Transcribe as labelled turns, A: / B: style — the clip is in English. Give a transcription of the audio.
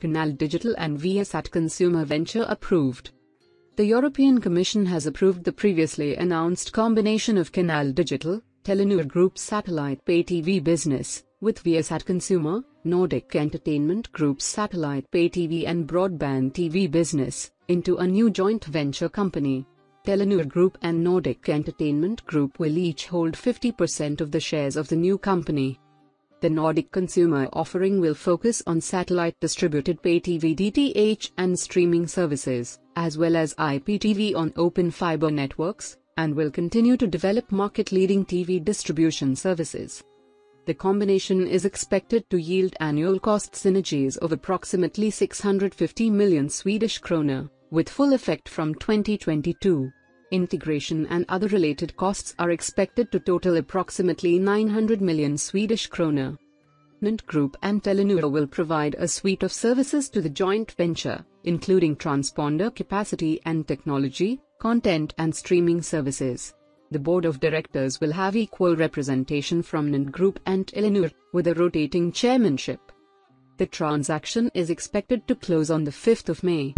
A: Canal Digital and Viasat Consumer Venture approved. The European Commission has approved the previously announced combination of Canal Digital, Telenor Group's satellite pay TV business, with Viasat Consumer, Nordic Entertainment Group's satellite pay TV and broadband TV business, into a new joint venture company. Telenor Group and Nordic Entertainment Group will each hold 50% of the shares of the new company. The Nordic consumer offering will focus on satellite distributed pay TV DTH and streaming services, as well as IPTV on open fiber networks, and will continue to develop market leading TV distribution services. The combination is expected to yield annual cost synergies of approximately 650 million Swedish krona, with full effect from 2022. Integration and other related costs are expected to total approximately 900 million Swedish krona. NENT Group and Telenor will provide a suite of services to the joint venture, including transponder capacity and technology, content and streaming services. The board of directors will have equal representation from NENT Group and Telenor, with a rotating chairmanship. The transaction is expected to close on the 5th of May.